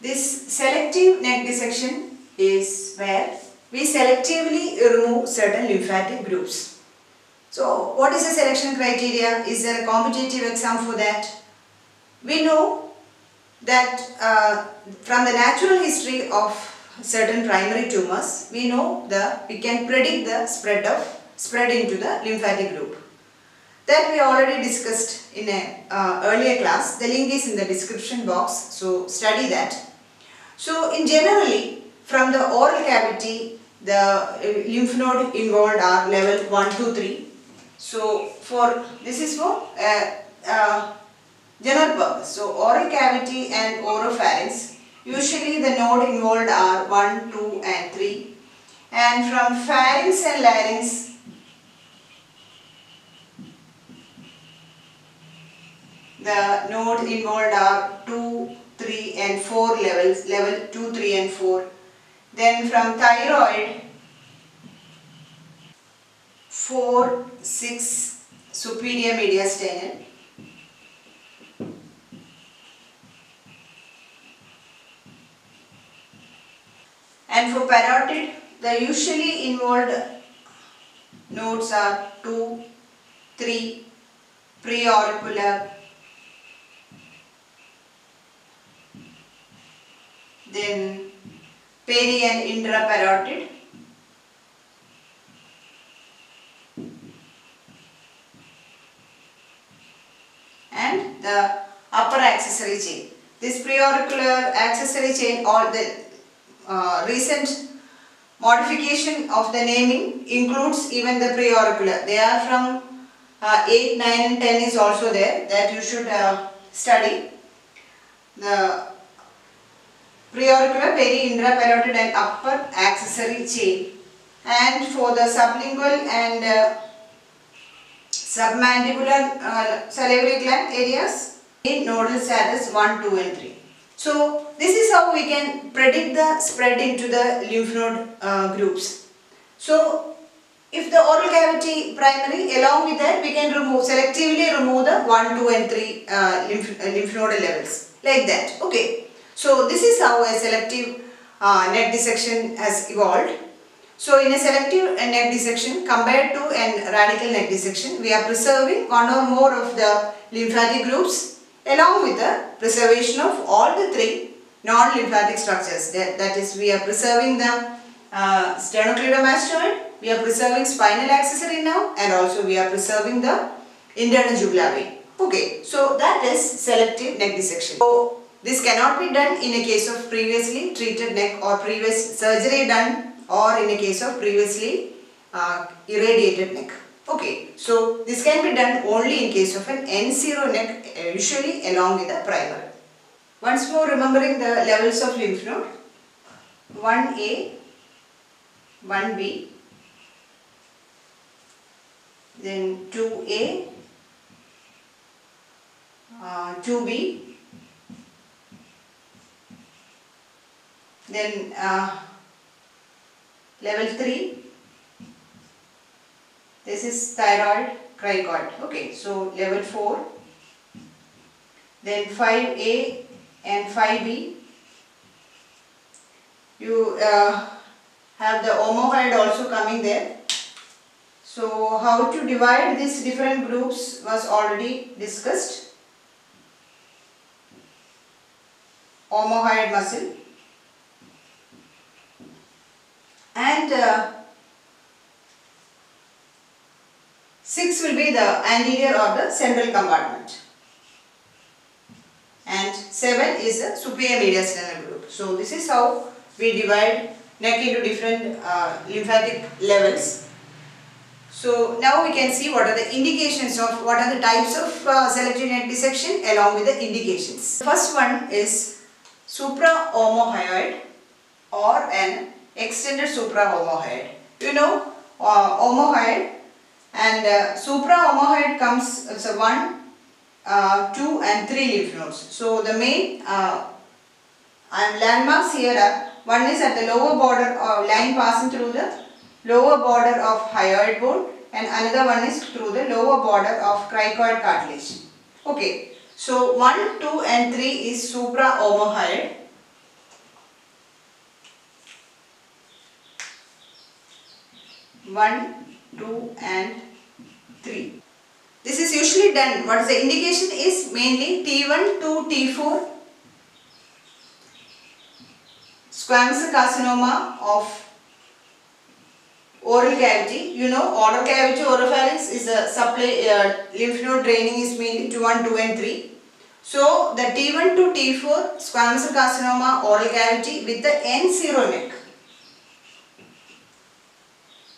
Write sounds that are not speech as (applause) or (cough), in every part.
This selective neck dissection is where we selectively remove certain lymphatic groups. So what is the selection criteria? Is there a competitive exam for that? We know that uh, from the natural history of certain primary tumors, we know the we can predict the spread of spread into the lymphatic group. That we already discussed in a uh, earlier class. The link is in the description box. So study that. So in generally from the oral cavity the uh, lymph node involved are level 1, 2, 3. So for this is for uh, uh, general purpose. So oral cavity and oropharynx usually the node involved are 1, 2 and 3 and from pharynx and larynx the node involved are 2, 3 and 4 levels, level 2, 3 and 4. Then from thyroid 4, 6 superior mediastinal and for parotid the usually involved nodes are 2, 3, preauricular, then peri and intraparotid and the upper accessory chain. This preauricular accessory chain all the uh, recent modification of the naming includes even the preauricular. They are from uh, 8, 9 and 10 is also there that you should uh, study. The preauricular, peri, intraparotid and upper accessory chain. And for the sublingual and uh, submandibular uh, salivary gland areas, in nodal status 1, 2 and 3. So this is how we can predict the spread into the lymph node uh, groups. So if the oral cavity primary along with that we can remove selectively remove the 1, 2 and 3 uh, lymph, uh, lymph nodal levels like that. Okay. So this is how a selective uh, neck dissection has evolved. So in a selective neck dissection compared to a radical neck dissection, we are preserving one or more of the lymphatic groups along with the preservation of all the three non-lymphatic structures. That, that is, we are preserving the uh, sternocleidomastoid, we are preserving spinal accessory nerve and also we are preserving the internal jugular vein. Okay, so that is selective neck dissection. So, this cannot be done in a case of previously treated neck or previous surgery done or in a case of previously uh, irradiated neck. Okay, so this can be done only in case of an N0 neck usually along with a primer. Once more remembering the levels of lymph node 1A, 1B, then 2A, uh, 2B, then uh, level 3 this is thyroid cricoid. Okay so level 4 then 5a and 5b you uh, have the omohyoid also coming there. So how to divide these different groups was already discussed. Omohyoid muscle and uh, 6 will be the anterior or the central compartment and 7 is the superior mediastinal group. So this is how we divide neck into different uh, lymphatic levels. So now we can see what are the indications of what are the types of uh, dissection along with the indications. First one is supraomohyoid or an extended supraomohyoid. You know uh, omohyoid and uh, supraomohyoid comes so 1, uh, 2 and 3 lymph nodes. So the main uh, and landmarks here are one is at the lower border of line passing through the lower border of hyoid bone and another one is through the lower border of cricoid cartilage. Okay. So 1, 2 and 3 is supraomohyoid 1, 2 and 3. This is usually done. What is the indication is mainly T1 to T4 squamous carcinoma of oral cavity. You know oral cavity oropharynx is a supply uh, lymph node draining is mainly T1, 2 and 3. So the T1 to T4 squamous carcinoma oral cavity with the N0 neck.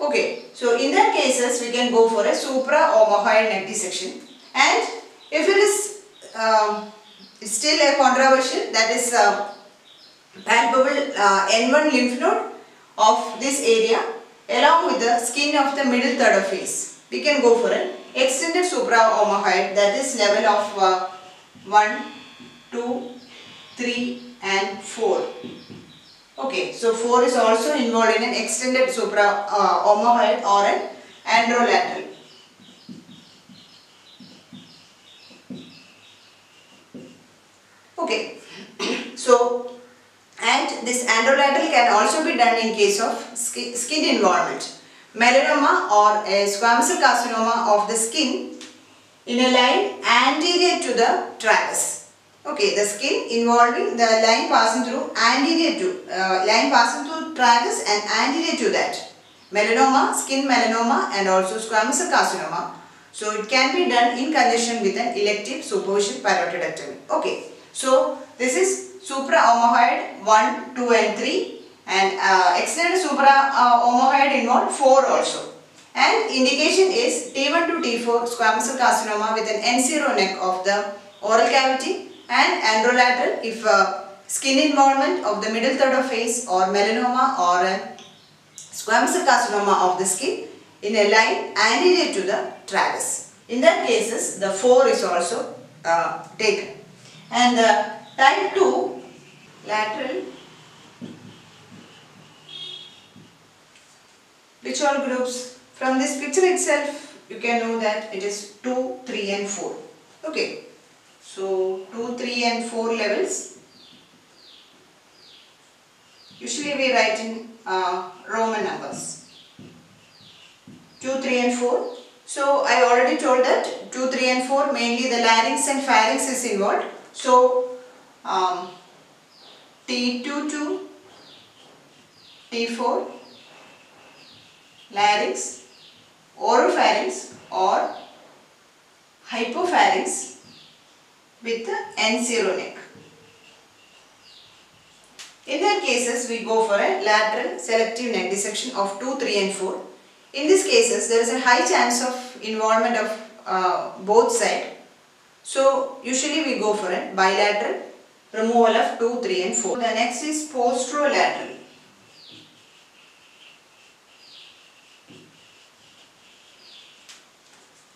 Okay, so in that cases we can go for a supra-omohyoid neck dissection and if it is um, still a controversial that is uh, palpable uh, N1 lymph node of this area along with the skin of the middle third of face. We can go for an extended supra-omohyoid that is level of uh, 1, 2, 3 and 4. Okay, so 4 is also involved in an extended supra uh, omohyoid or an anterolateral. Okay, (clears throat) so and this anterolateral can also be done in case of skin, involvement. Melanoma or a squamous carcinoma of the skin in a line anterior to the tragus. Okay, the skin involving the line passing through anterior to, uh, line passing through tragus and anterior to that. Melanoma, skin melanoma and also squamous cell carcinoma. So it can be done in conjunction with an elective superficial parotidectomy. Okay, so this is supra-omohyoid 1, 2 and 3 and uh, extended supra-omohyoid involved 4 also. And indication is T1 to T4 squamous cell carcinoma with an N0 neck of the oral cavity and anterolateral if uh, skin involvement of the middle third of face or melanoma or squamous carcinoma of the skin in a line anterior to the tragus. In that cases, the 4 is also uh, taken. And the type 2 lateral which all groups from this picture itself you can know that it is 2, 3 and 4. Okay. So 2, 3 and 4 levels. Usually we write in uh, Roman numbers. 2, 3 and 4. So I already told that 2, 3 and 4 mainly the larynx and pharynx is involved. So um, T2 to T4 larynx, oropharynx or hypopharynx with the N0 neck. In that cases, we go for a lateral selective neck dissection of 2, 3 and 4. In these cases, there is a high chance of involvement of uh, both sides. So, usually we go for a bilateral removal of 2, 3 and 4. The next is posterolateral.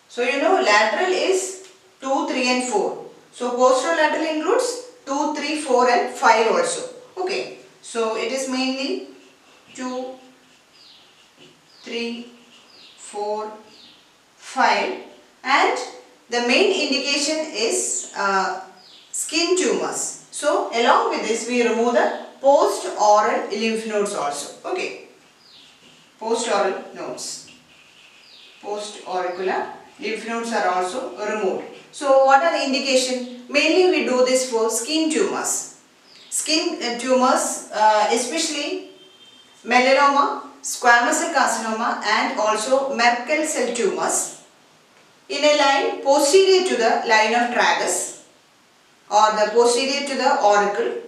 So, you know lateral is 2, 3 and 4. So posterolateral includes 2, 3, 4 and 5 also. Okay. So it is mainly 2, 3, 4, 5 and the main indication is uh, skin tumors. So along with this we remove the post-aural lymph nodes also. Okay. Post-aural nodes. Post-auricular lymph nodes are also removed. So what are the indication? Mainly we do this for skin tumors. Skin uh, tumors uh, especially melanoma, squamous cell carcinoma and also Merkel cell tumors in a line posterior to the line of tragus or the posterior to the auricle,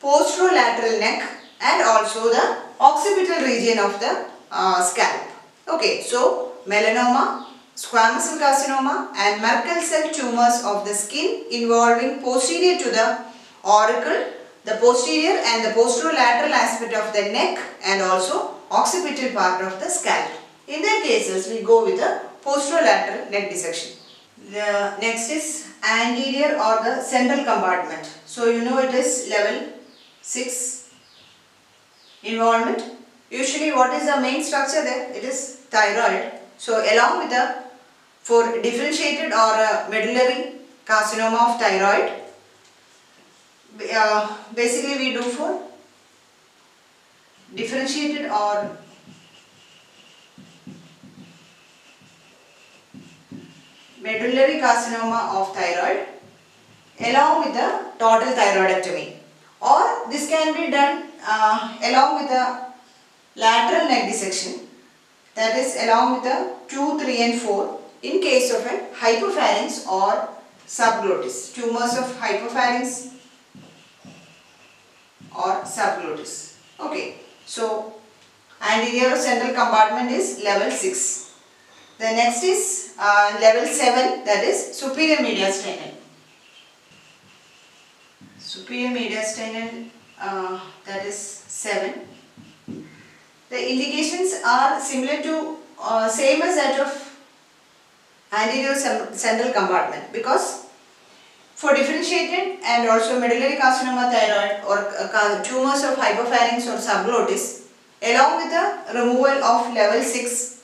posterolateral neck and also the occipital region of the uh, scalp. Okay, so melanoma, squamous cell carcinoma and Merkel cell tumors of the skin involving posterior to the auricle, the posterior and the posterolateral aspect of the neck and also occipital part of the scalp. In their cases, we go with the posterolateral neck dissection. The next is anterior or the central compartment. So, you know it is level 6 involvement. Usually what is the main structure there? It is thyroid. So along with the for differentiated or uh, medullary carcinoma of thyroid, uh, basically we do for differentiated or medullary carcinoma of thyroid along with the total thyroidectomy. Or this can be done uh, along with the lateral neck dissection that is along with the 2, 3 and 4 in case of a hypopharynx or subglottis. Tumors of hypopharynx or subglottis. Okay, so anterior central compartment is level 6. The next is uh, level 7 that is superior mediastinal. Superior mediastinal uh, that is 7. Indications are similar to uh, same as that of anterior central compartment because for differentiated and also medullary carcinoma thyroid or uh, tumors of hypopharynx or subglottis along with the removal of level 6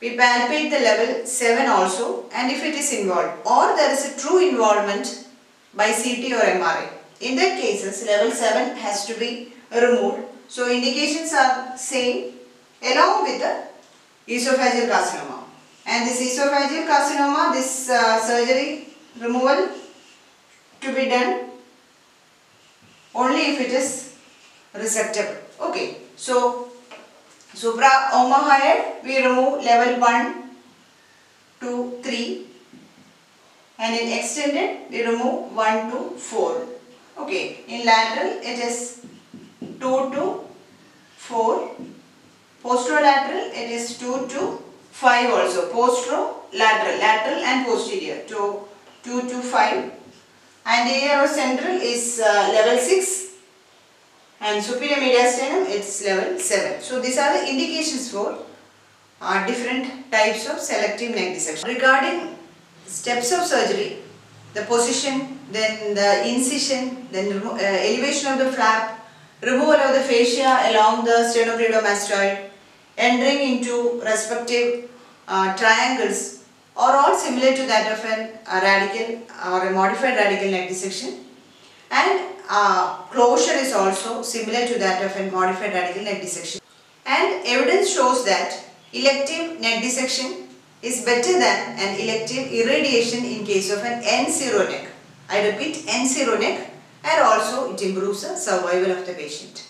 we palpate the level 7 also and if it is involved or there is a true involvement by CT or MRI. In that cases level 7 has to be removed. So indications are same along with the esophageal carcinoma and this esophageal carcinoma this uh, surgery removal to be done only if it is resectable. Okay, so supraomohyoid we remove level 1, 2, 3 and in extended we remove 1 to 4. Okay, in lateral it is 2 to 4, posterolateral it is 2 to 5 also, posterolateral, lateral lateral and posterior. To 2 to 5 and central is uh, level 6 and superior mediastinum it's level 7. So these are the indications for uh, different types of selective neck dissection. Regarding steps of surgery, the position, then the incision, then uh, elevation of the flap, removal of the fascia along the sternocleidomastoid, entering into respective uh, triangles are all similar to that of an, a radical or a modified radical neck dissection and uh, closure is also similar to that of a modified radical neck dissection and evidence shows that elective neck dissection is better than an elective irradiation in case of an N0 neck. I repeat N0 neck and also it improves the survival of the patient.